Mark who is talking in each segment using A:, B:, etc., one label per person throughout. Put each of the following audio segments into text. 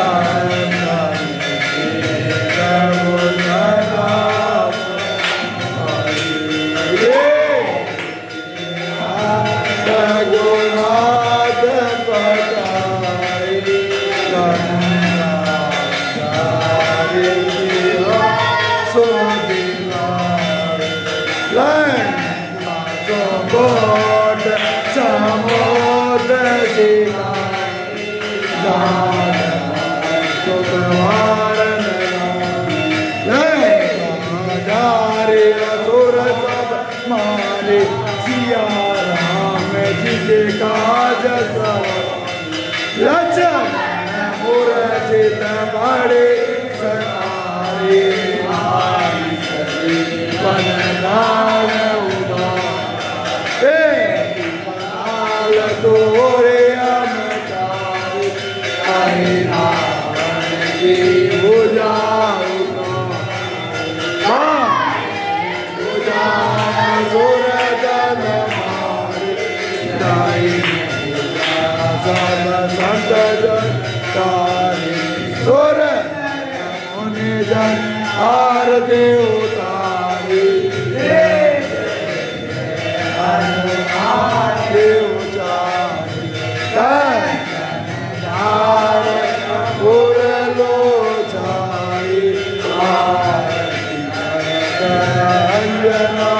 A: God, Samodasiva, God. मारे असुर सब, मारे सिया राम जिसे का जसा लचन मुरचित बड़े सकारे मारी सरे बनना Yeah.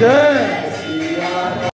A: जय।